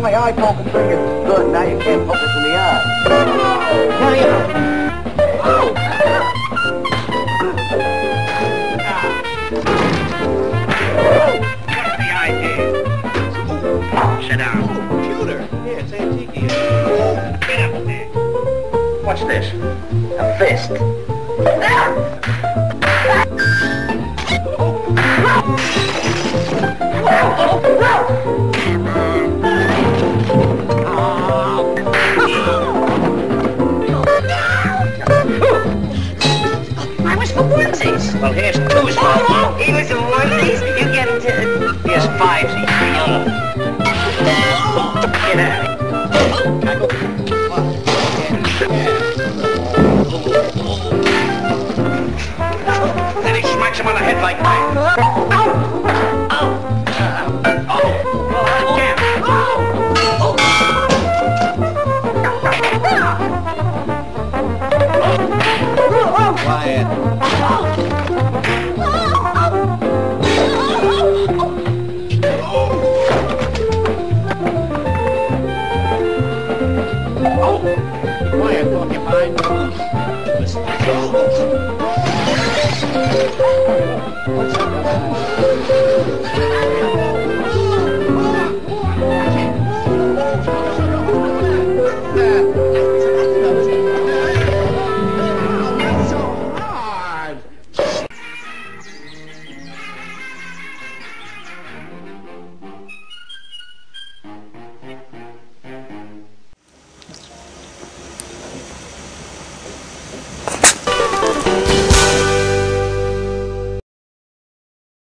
my poker fingers is good. Now you can't poke us in the eye. Now you... What's the idea? Sit down. Computer. Yeah, it's antique. Get up there. What's this? A fist. I Well, here's fault. He was for onesies. You get into... Here's five's Get out. of here. Then he smacks him on the head like that. Oh. Quiet. Quiet, porcupine. What's that?